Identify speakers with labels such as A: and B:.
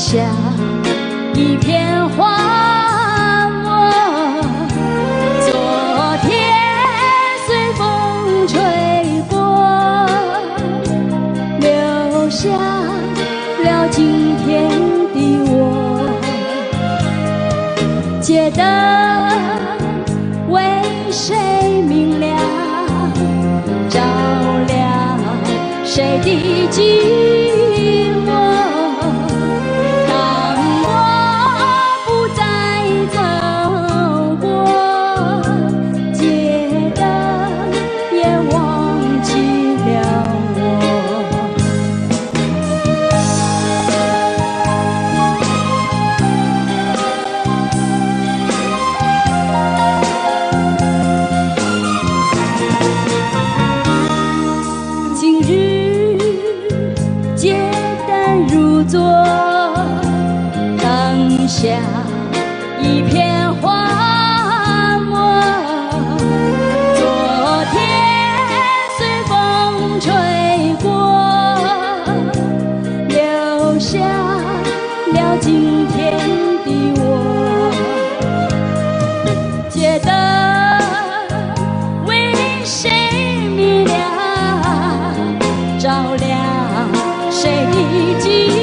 A: 像一片荒漠，昨天随风吹过，留下了今天的我。街灯为谁明亮？照亮谁的寂昨，当下一片荒漠。昨天随风吹过，留下了今天的我。街灯为谁明亮？照亮谁的寂寞？